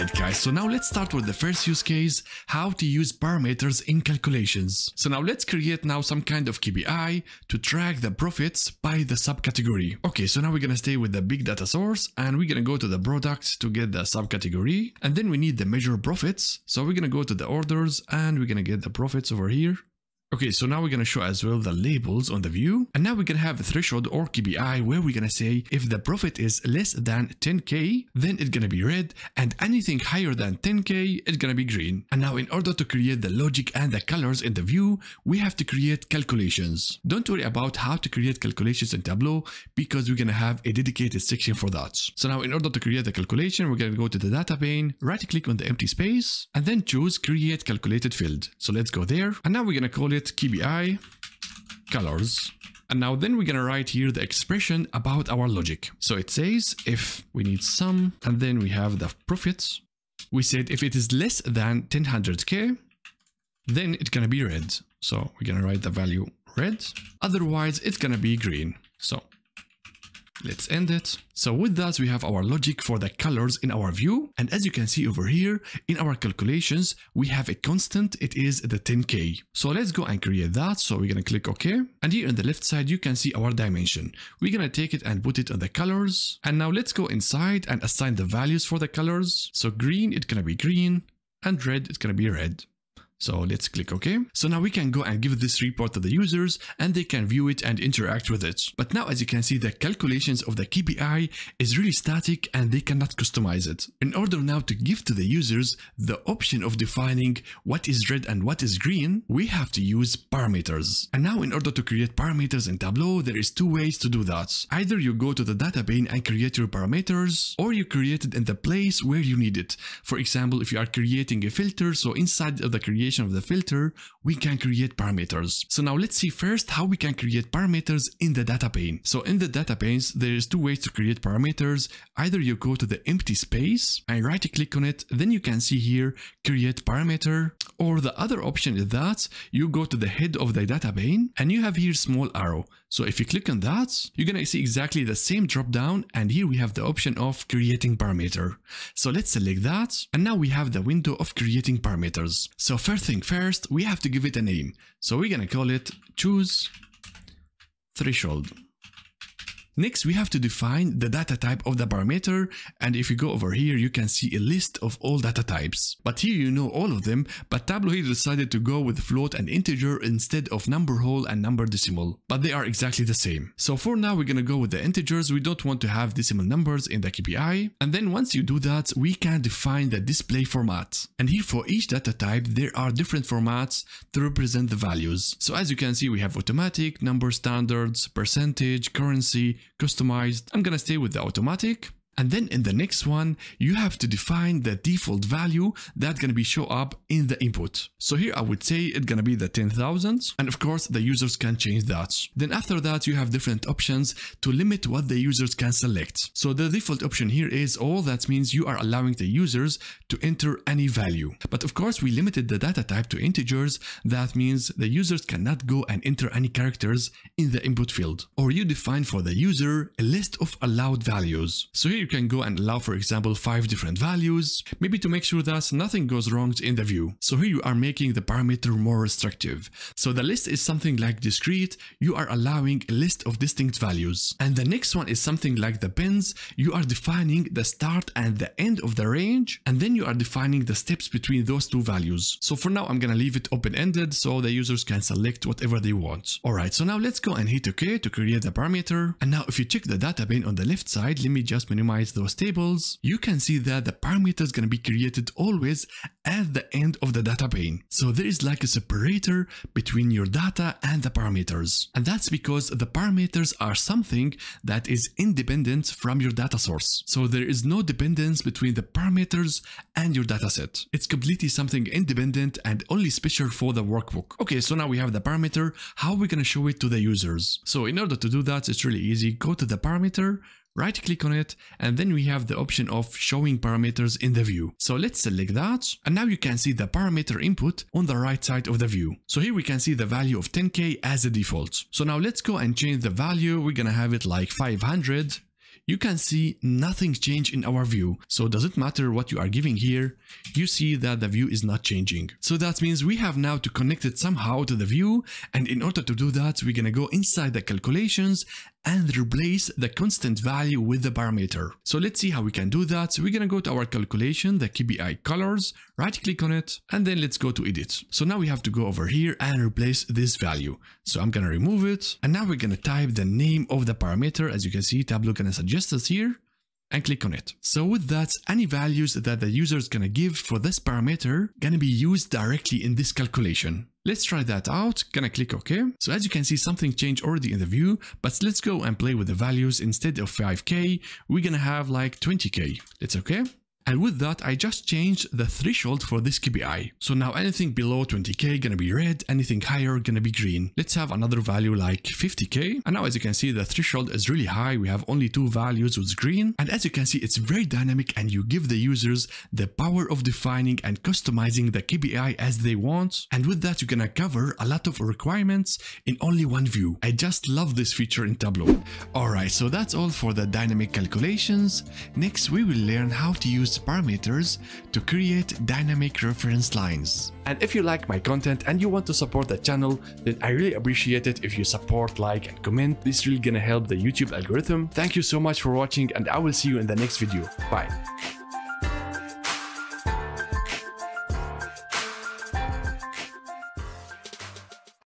Alright guys, so now let's start with the first use case, how to use parameters in calculations. So now let's create now some kind of KPI to track the profits by the subcategory. Okay, so now we're gonna stay with the big data source and we're gonna go to the product to get the subcategory and then we need the measure profits. So we're gonna go to the orders and we're gonna get the profits over here Okay, so now we're going to show as well the labels on the view. And now we're going to have a threshold or KPI where we're going to say if the profit is less than 10k, then it's going to be red. And anything higher than 10k, it's going to be green. And now in order to create the logic and the colors in the view, we have to create calculations. Don't worry about how to create calculations in Tableau because we're going to have a dedicated section for that. So now in order to create the calculation, we're going to go to the data pane, right click on the empty space, and then choose create calculated field. So let's go there. And now we're going to call it it KPI colors. And now then we're gonna write here the expression about our logic. So it says if we need sum, and then we have the profits. We said if it is less than 1000k, then it's gonna be red. So we're gonna write the value red. Otherwise, it's gonna be green. So Let's end it. So with that, we have our logic for the colors in our view. And as you can see over here, in our calculations, we have a constant. It is the 10K. So let's go and create that. So we're going to click OK. And here on the left side, you can see our dimension. We're going to take it and put it on the colors. And now let's go inside and assign the values for the colors. So green, it's going to be green. And red, it's going to be red. So let's click OK. So now we can go and give this report to the users and they can view it and interact with it. But now as you can see the calculations of the KPI is really static and they cannot customize it. In order now to give to the users the option of defining what is red and what is green, we have to use parameters. And now in order to create parameters in Tableau, there is two ways to do that. Either you go to the data pane and create your parameters or you create it in the place where you need it. For example, if you are creating a filter, so inside of the creation of the filter, we can create parameters. So now let's see first how we can create parameters in the data pane. So in the data panes, there is two ways to create parameters. Either you go to the empty space and right click on it, then you can see here, create parameter. Or the other option is that you go to the head of the data pane and you have here small arrow. So if you click on that, you're gonna see exactly the same drop down and here we have the option of creating parameter. So let's select that and now we have the window of creating parameters. So first thing first, we have to give it a name. So we're gonna call it choose threshold. Next, we have to define the data type of the parameter. And if you go over here, you can see a list of all data types. But here you know all of them, but Tableau here decided to go with float and integer instead of number whole and number decimal. But they are exactly the same. So for now, we're gonna go with the integers. We don't want to have decimal numbers in the KPI. And then once you do that, we can define the display format. And here for each data type, there are different formats to represent the values. So as you can see, we have automatic, number standards, percentage, currency, customized. I'm gonna stay with the automatic. And then in the next one, you have to define the default value that's going to be show up in the input. So here I would say it's going to be the 10,000. And of course, the users can change that. Then after that, you have different options to limit what the users can select. So the default option here is all. That means you are allowing the users to enter any value. But of course, we limited the data type to integers. That means the users cannot go and enter any characters in the input field. Or you define for the user a list of allowed values. So here you can go and allow, for example, five different values, maybe to make sure that nothing goes wrong in the view. So here you are making the parameter more restrictive. So the list is something like discrete, you are allowing a list of distinct values. And the next one is something like the pins, you are defining the start and the end of the range, and then you are defining the steps between those two values. So for now, I'm gonna leave it open-ended so the users can select whatever they want. Alright, so now let's go and hit OK to create the parameter. And now if you check the data pane on the left side, let me just minimize those tables, you can see that the parameter is going to be created always at the end of the data pane. So there is like a separator between your data and the parameters. And that's because the parameters are something that is independent from your data source. So there is no dependence between the parameters and your dataset. It's completely something independent and only special for the workbook. Okay, so now we have the parameter. How are we going to show it to the users? So in order to do that, it's really easy. Go to the parameter, right click on it and then we have the option of showing parameters in the view. So let's select that and now you can see the parameter input on the right side of the view. So here we can see the value of 10k as a default. So now let's go and change the value. We're gonna have it like 500 you can see nothing changed in our view. So does it matter what you are giving here? You see that the view is not changing. So that means we have now to connect it somehow to the view. And in order to do that, we're gonna go inside the calculations and replace the constant value with the parameter. So let's see how we can do that. So we're gonna go to our calculation, the KPI colors, right click on it, and then let's go to edit. So now we have to go over here and replace this value. So I'm gonna remove it. And now we're gonna type the name of the parameter. As you can see, Tableau gonna suggest us here and click on it. So with that, any values that the user is gonna give for this parameter gonna be used directly in this calculation. Let's try that out. Gonna click OK. So as you can see, something changed already in the view, but let's go and play with the values. Instead of 5K, we're gonna have like 20K. Let's OK. And with that, I just changed the threshold for this KPI. So now anything below 20k gonna be red, anything higher gonna be green. Let's have another value like 50k. And now as you can see, the threshold is really high. We have only two values with green. And as you can see, it's very dynamic and you give the users the power of defining and customizing the KPI as they want. And with that, you're gonna cover a lot of requirements in only one view. I just love this feature in Tableau. Alright, so that's all for the dynamic calculations. Next, we will learn how to use parameters to create dynamic reference lines. And if you like my content and you want to support the channel, then I really appreciate it if you support, like and comment. This really gonna help the YouTube algorithm. Thank you so much for watching and I will see you in the next video. Bye.